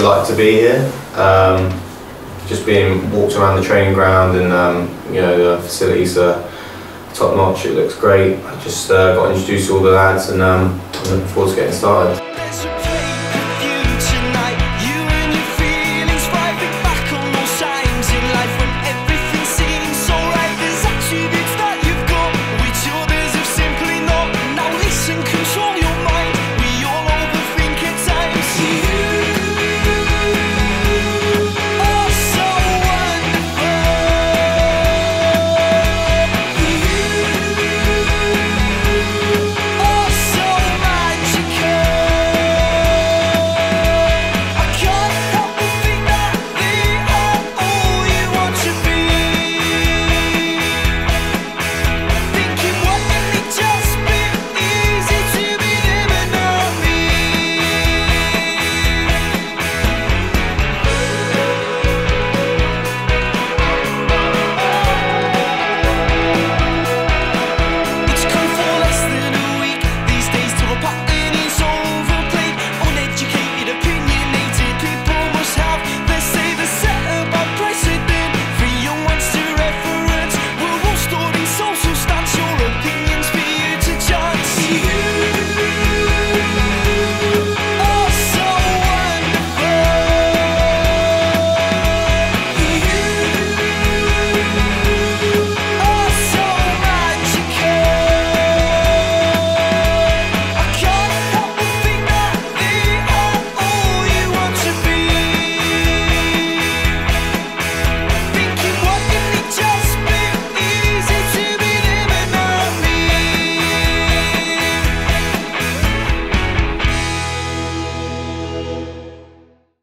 Like to be here. Um, just being walked around the training ground and um, you know the facilities are top notch. It looks great. I just uh, got introduced to all the lads and um, I'm looking forward to getting started.